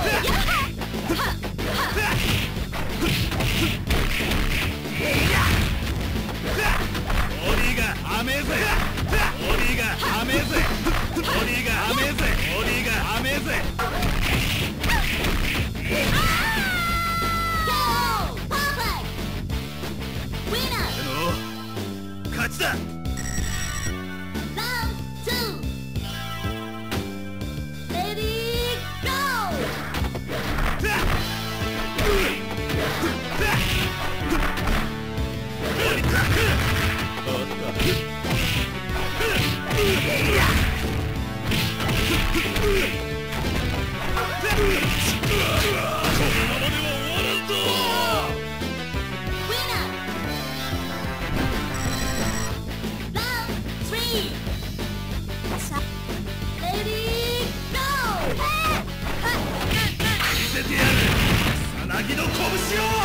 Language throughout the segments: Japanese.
がはめぜ檻がはめぜ檻が拳を。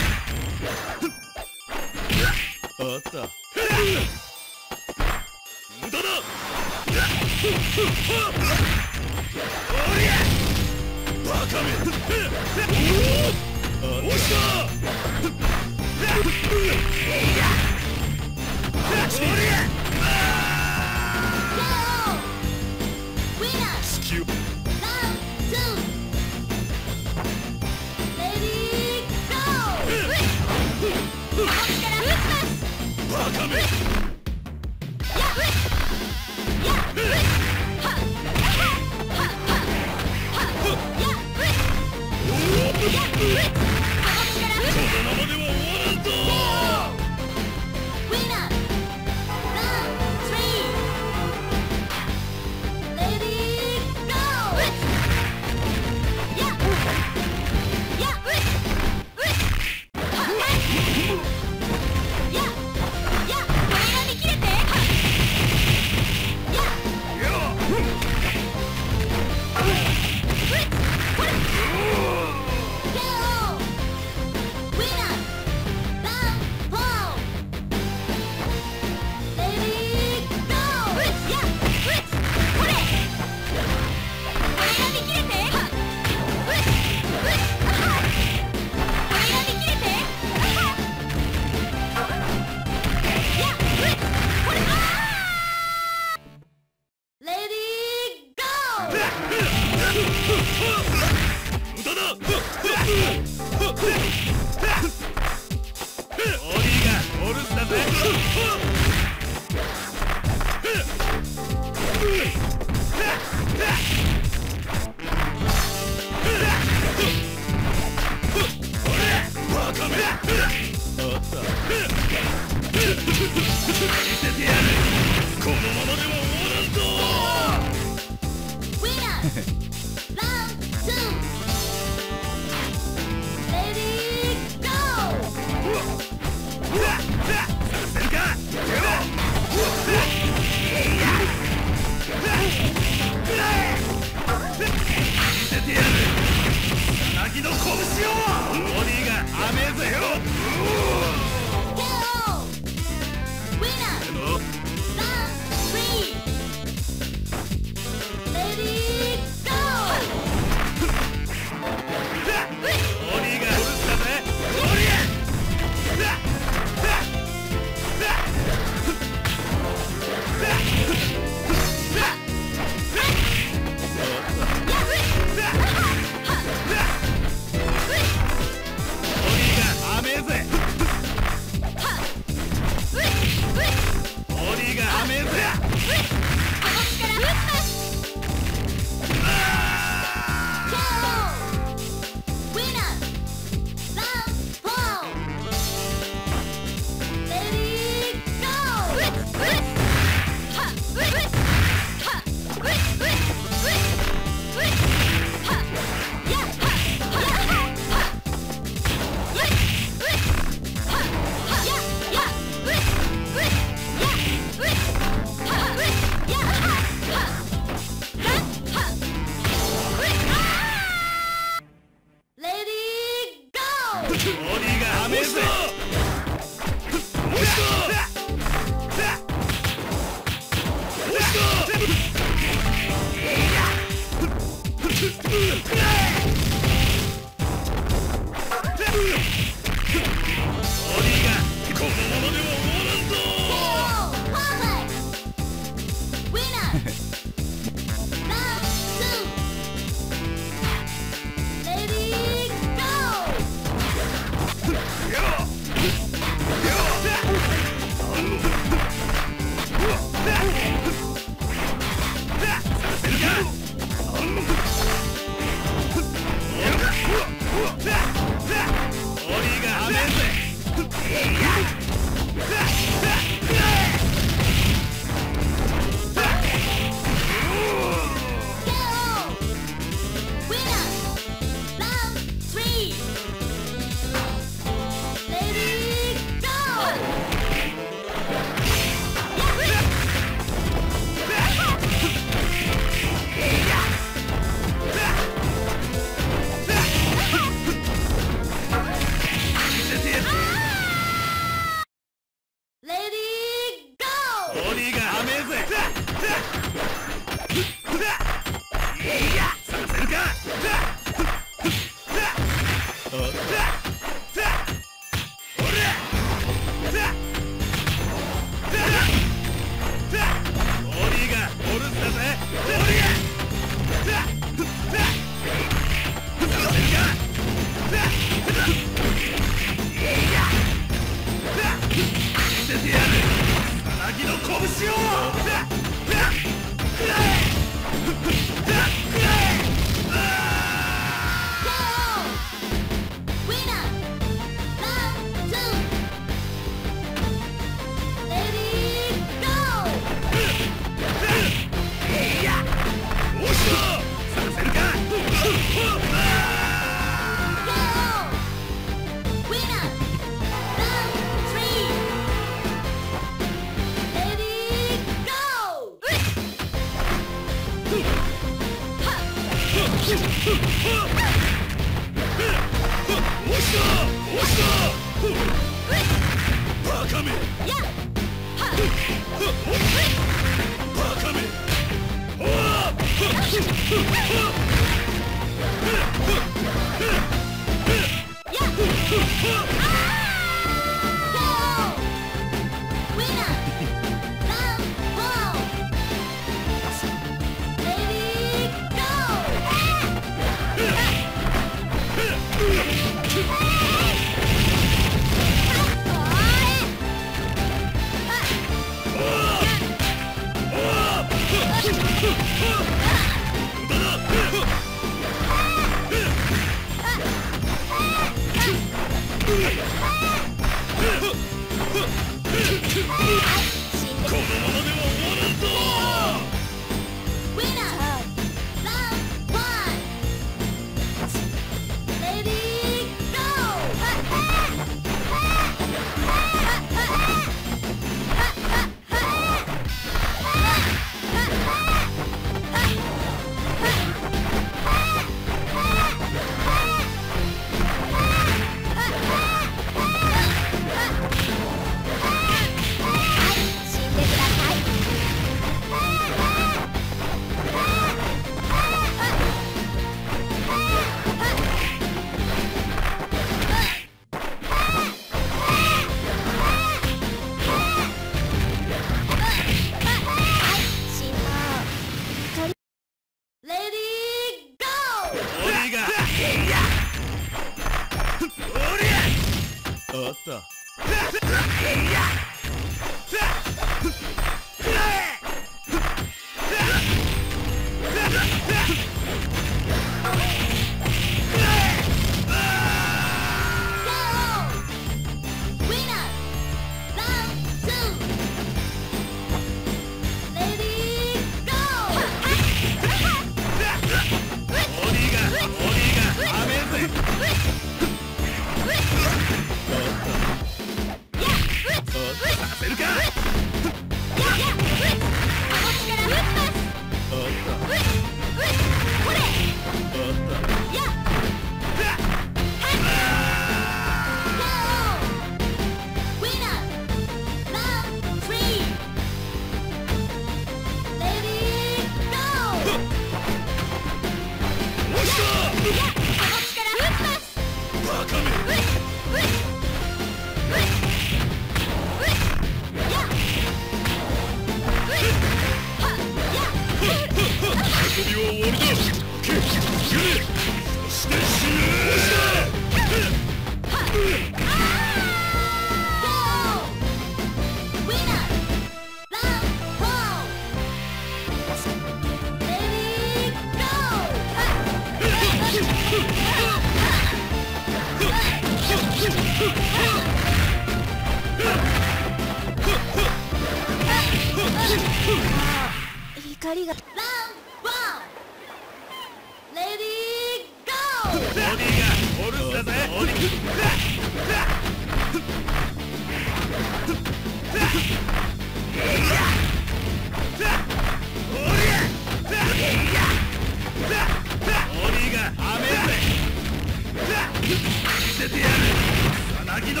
の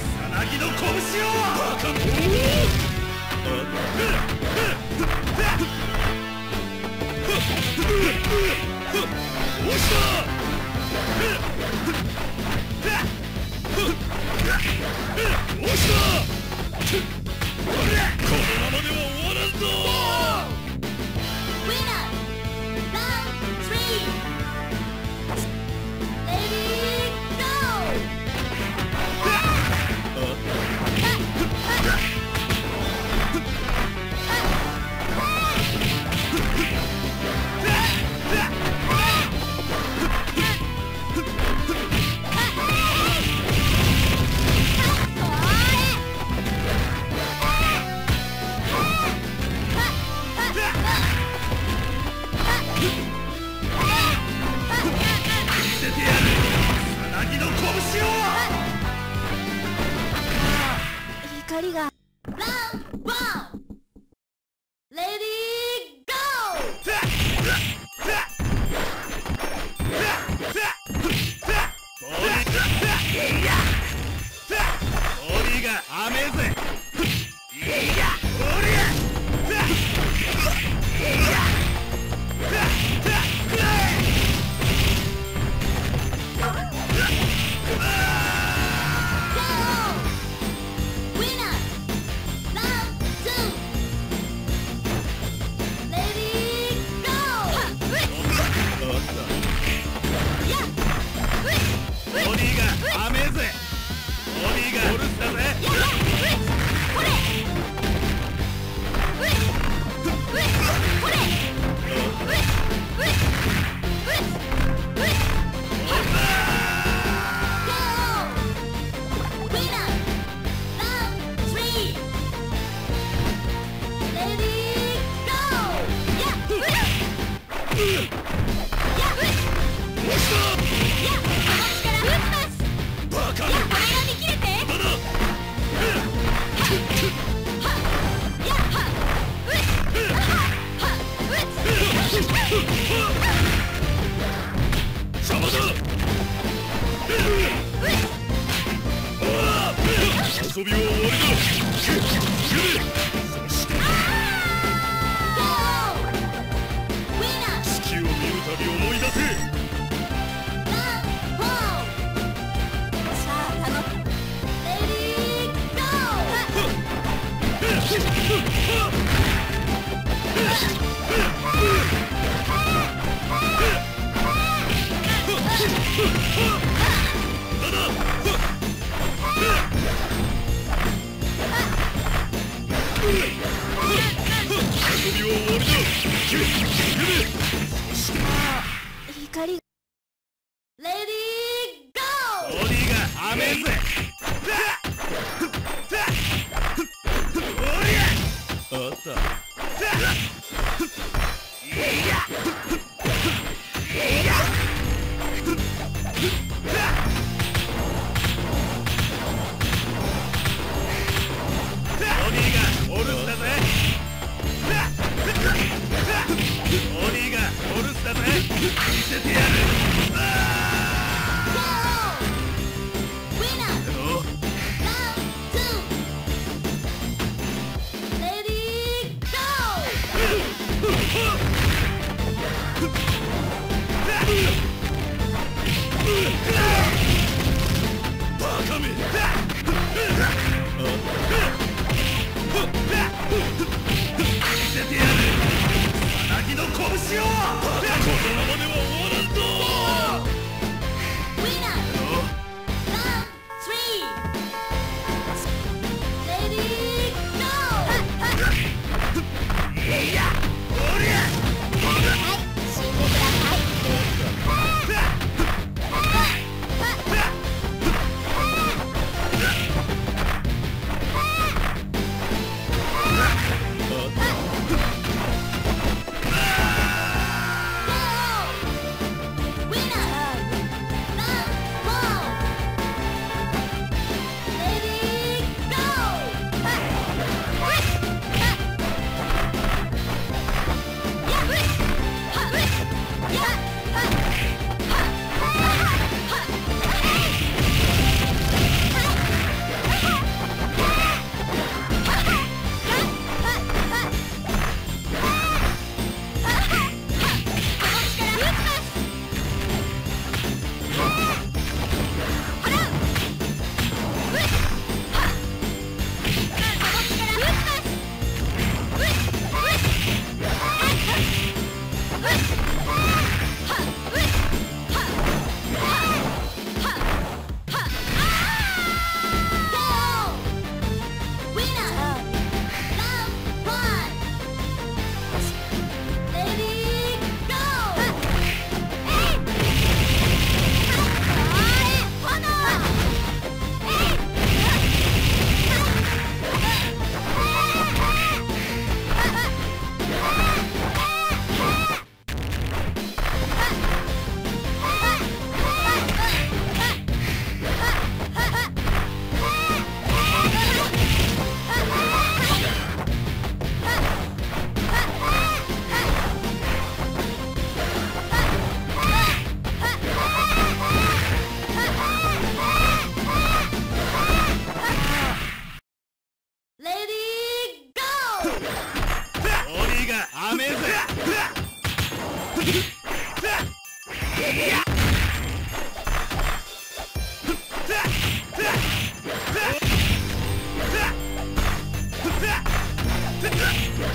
さなぎの拳をバカ者このままでは終わらんぞ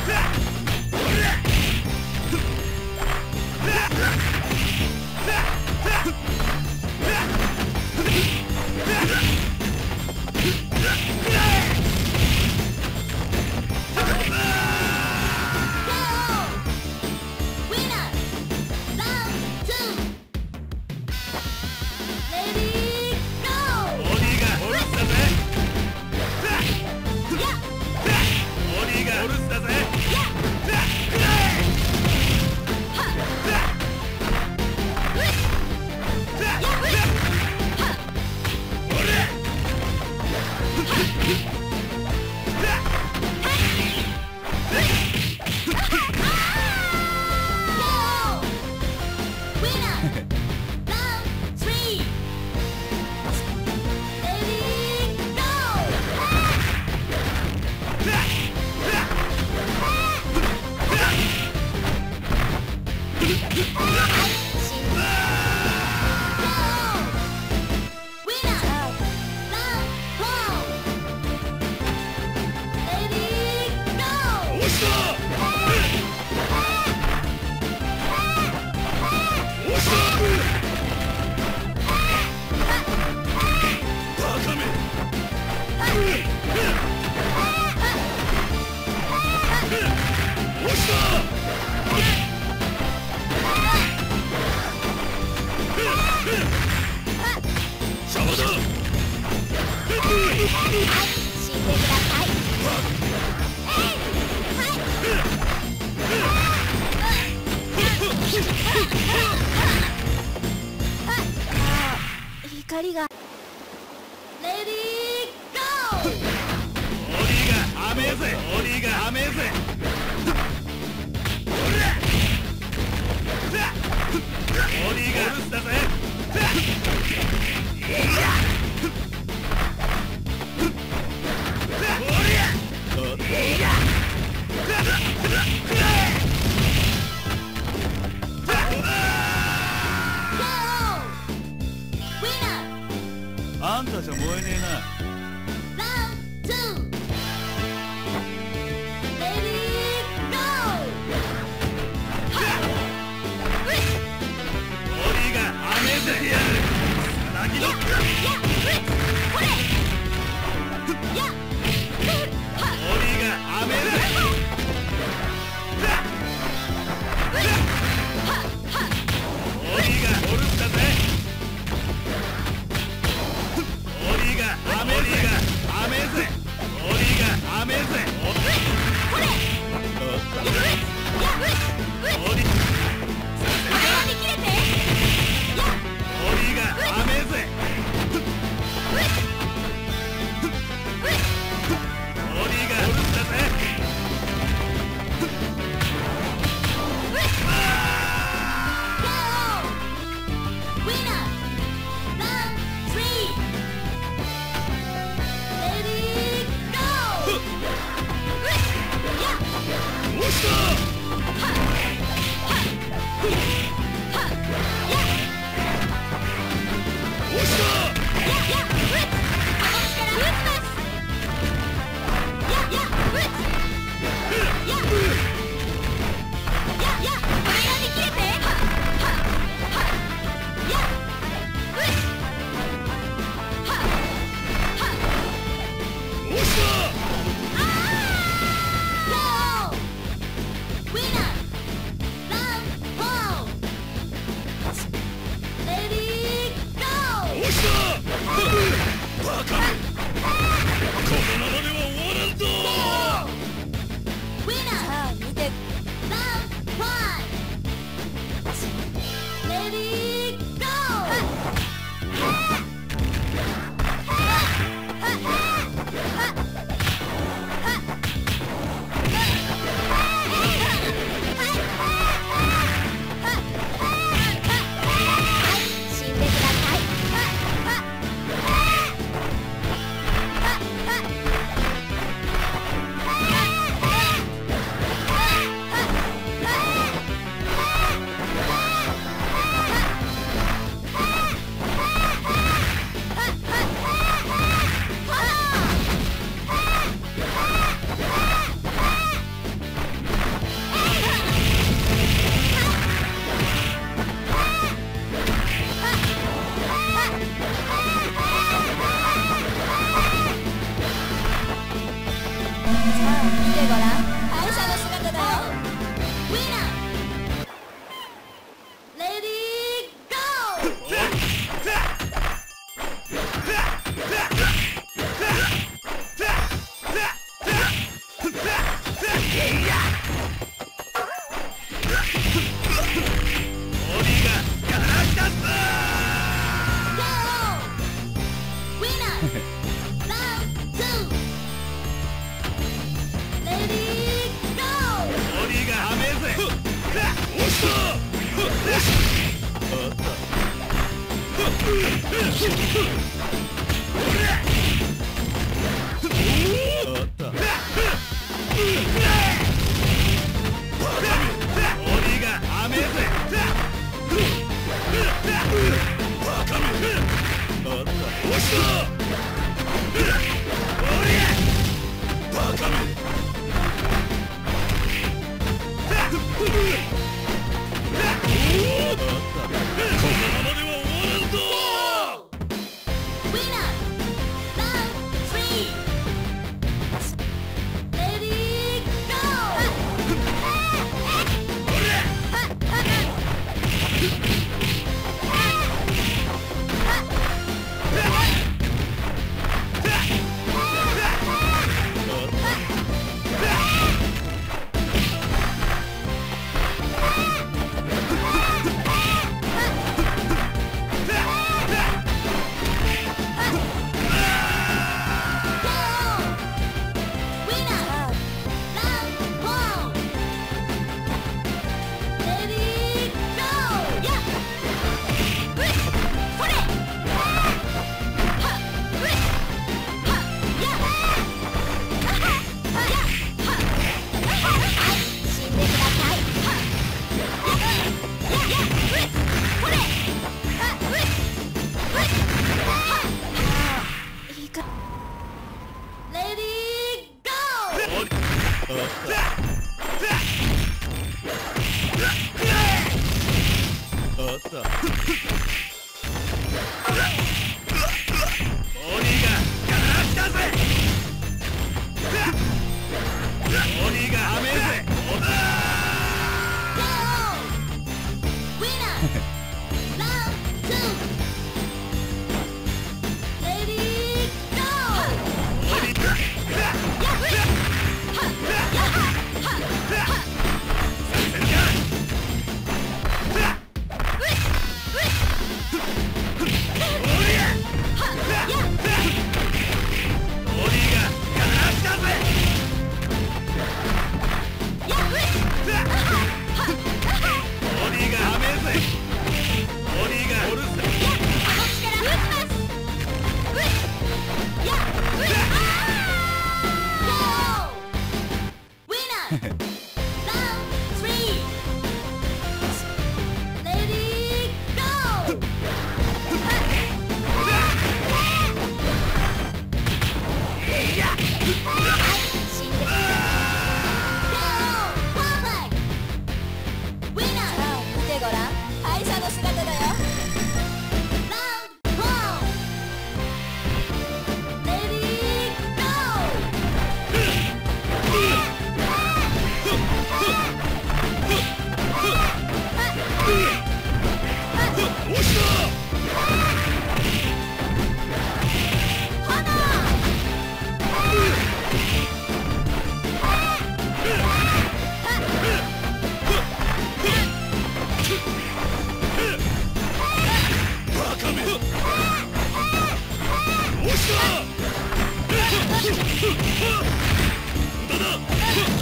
Ha!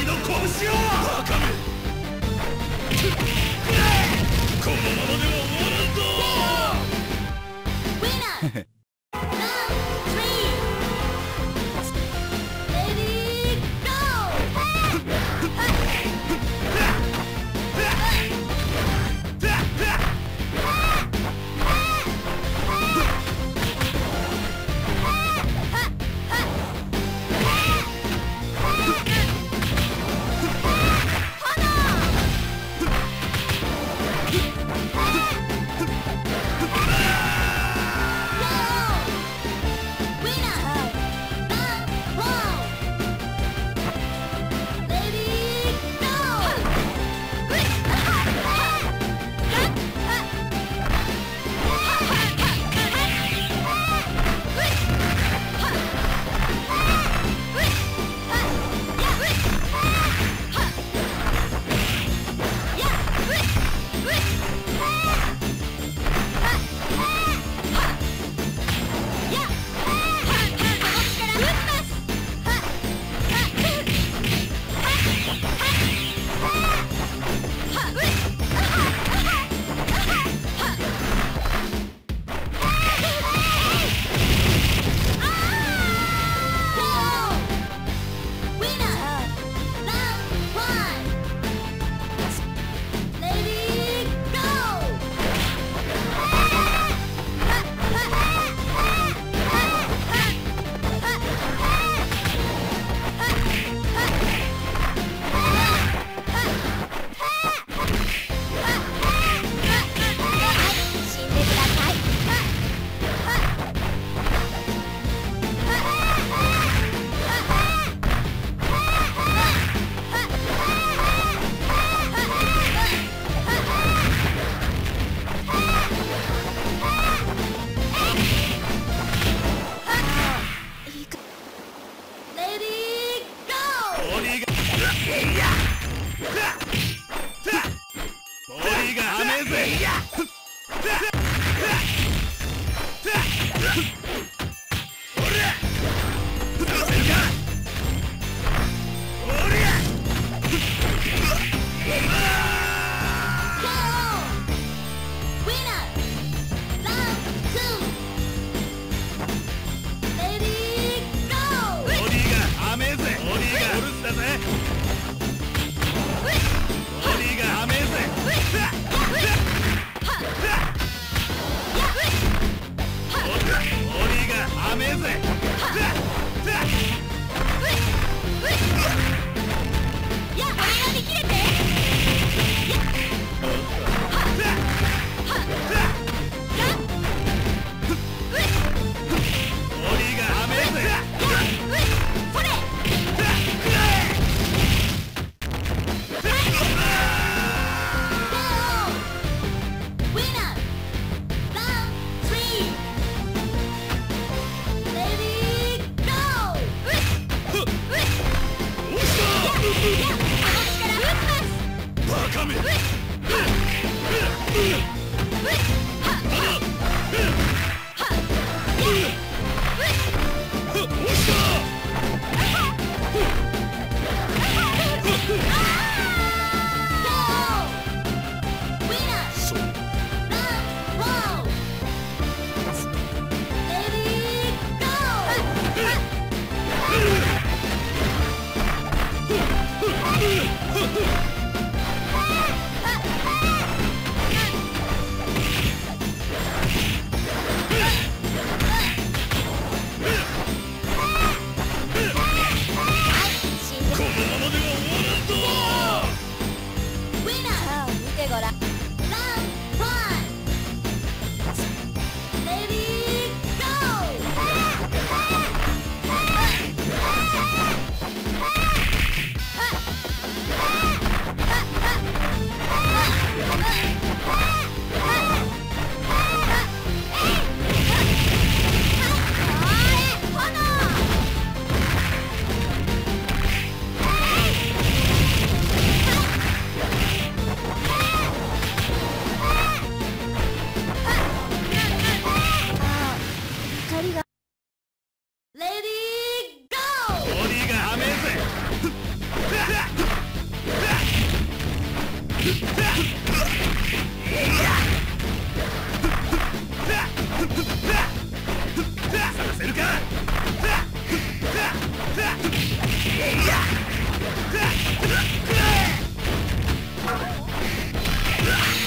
このままでは終わ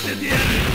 in the air.